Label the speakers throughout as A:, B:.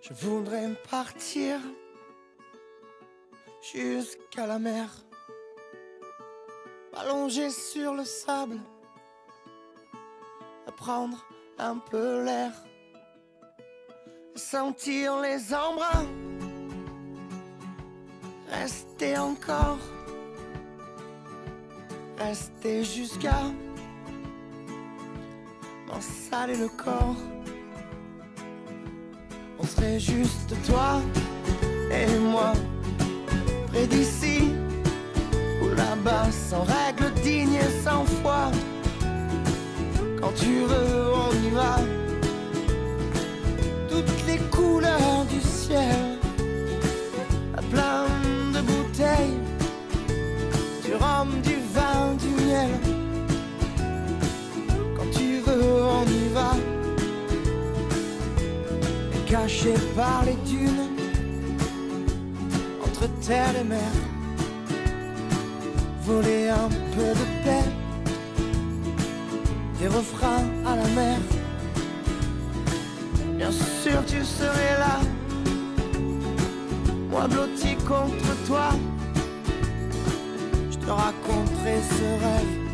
A: Je voudrais partir jusqu'à la mer, m'allonger sur le sable, prendre un peu l'air, sentir les embruns, rester encore, rester jusqu'à m'en saler le corps. Serait juste toi et moi, près d'ici ou là-bas, sans règles dignes et sans foi. Quand tu veux, on y va. Toutes les couleurs du ciel, caché par les dunes, entre terre et mer, voler un peu de paix des refrains à la mer. Bien sûr, tu serais là, moi blotti contre toi. Je te raconterai ce rêve.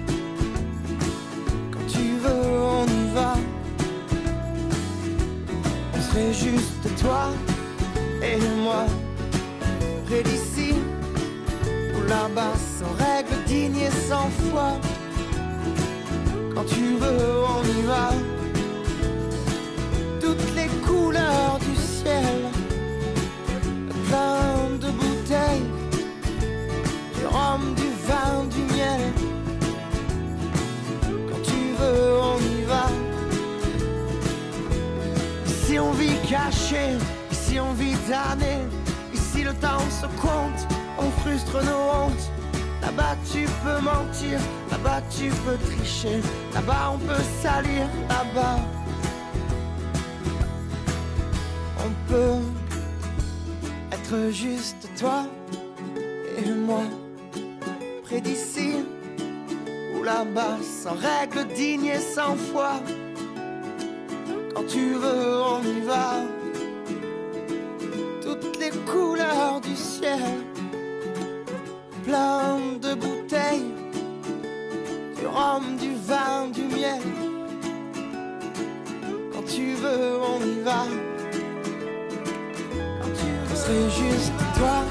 A: Serait juste toi et moi, près d'ici ou là-bas, sans règles dignes et sans foi. Quand tu veux, on y va. Caché, ici on vit damné, ici le temps se compte, on frustre nos hontes. Là-bas tu peux mentir, là-bas tu peux tricher, là-bas on peut salir, là-bas on peut être juste toi et moi, près d'ici ou là-bas, sans règles dignes et sans foi. Quand tu veux, on y va. Toutes les couleurs du ciel plein de bouteilles, du rhum, du vin, du miel. Quand tu veux, on y va. Quand tu veux, juste toi